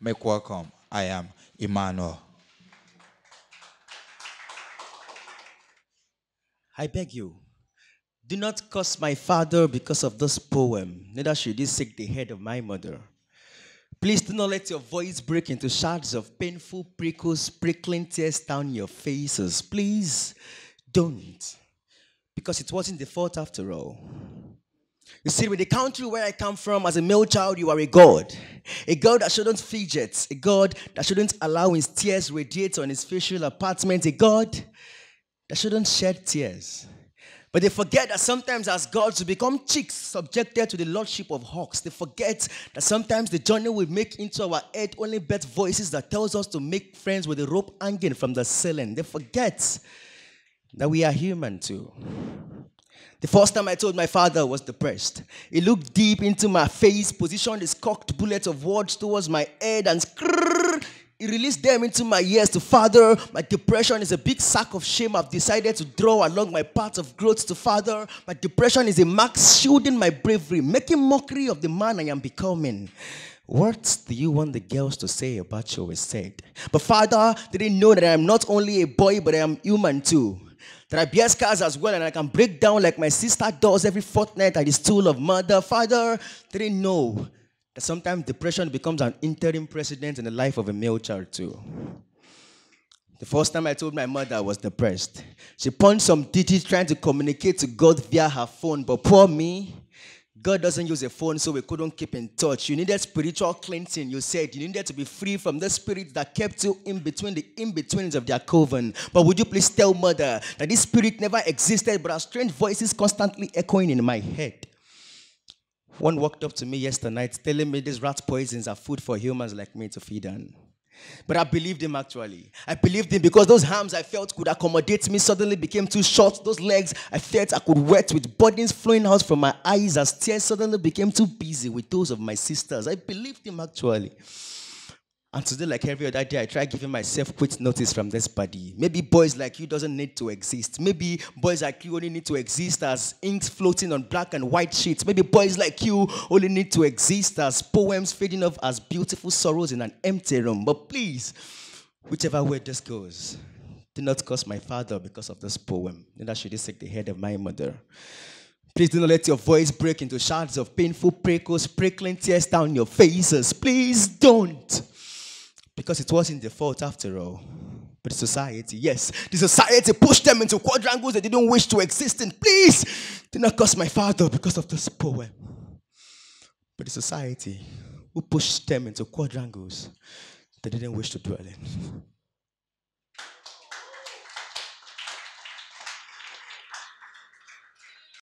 Make welcome. I am Emmanuel. I beg you, do not curse my father because of this poem, neither should you seek the head of my mother. Please do not let your voice break into shards of painful prickles, prickling tears down your faces. Please don't. Because it wasn't the fault after all. You see, with the country where I come from, as a male child, you are a god. A god that shouldn't fidget. A god that shouldn't allow his tears radiate on his facial apartment. A god that shouldn't shed tears. But they forget that sometimes, as gods, we become chicks subjected to the lordship of hawks. They forget that sometimes the journey we make into our head only bet voices that tells us to make friends with a rope hanging from the ceiling. They forget that we are human too. The first time I told my father I was depressed. He looked deep into my face, positioned his cocked bullet of words towards my head, and he released them into my ears to father. My depression is a big sack of shame I've decided to draw along my path of growth to father. My depression is a mark shielding my bravery, making mockery of the man I am becoming. What do you want the girls to say about your estate? But father didn't know that I am not only a boy, but I am human too. That I bear scars as well and I can break down like my sister does every fortnight at the stool of mother. Father They didn't know that sometimes depression becomes an interim president in the life of a male child too. The first time I told my mother I was depressed, she punched some digits trying to communicate to God via her phone. But poor me, God doesn't use a phone, so we couldn't keep in touch. You needed spiritual cleansing. You said you needed to be free from the spirit that kept you in between the in betweens of their coven. But would you please tell mother that this spirit never existed, but our strange voices constantly echoing in my head? One walked up to me yesterday night telling me these rat poisons are food for humans like me to feed on. But I believed him actually. I believed him because those arms I felt could accommodate me suddenly became too short. Those legs I felt I could wet with burdens flowing out from my eyes as tears suddenly became too busy with those of my sisters. I believed him actually. And today, like every other day, I try giving myself quit notice from this body. Maybe boys like you doesn't need to exist. Maybe boys like you only need to exist as inks floating on black and white sheets. Maybe boys like you only need to exist as poems fading off as beautiful sorrows in an empty room. But please, whichever way this goes, do not curse my father because of this poem. Neither should you seek the head of my mother. Please do not let your voice break into shards of painful prickles, prickling tears down your faces. Please don't. Because it wasn't the fault after all. But the society, yes, the society pushed them into quadrangles they didn't wish to exist in. Please do not curse my father because of this poem. But the society who pushed them into quadrangles they didn't wish to dwell in.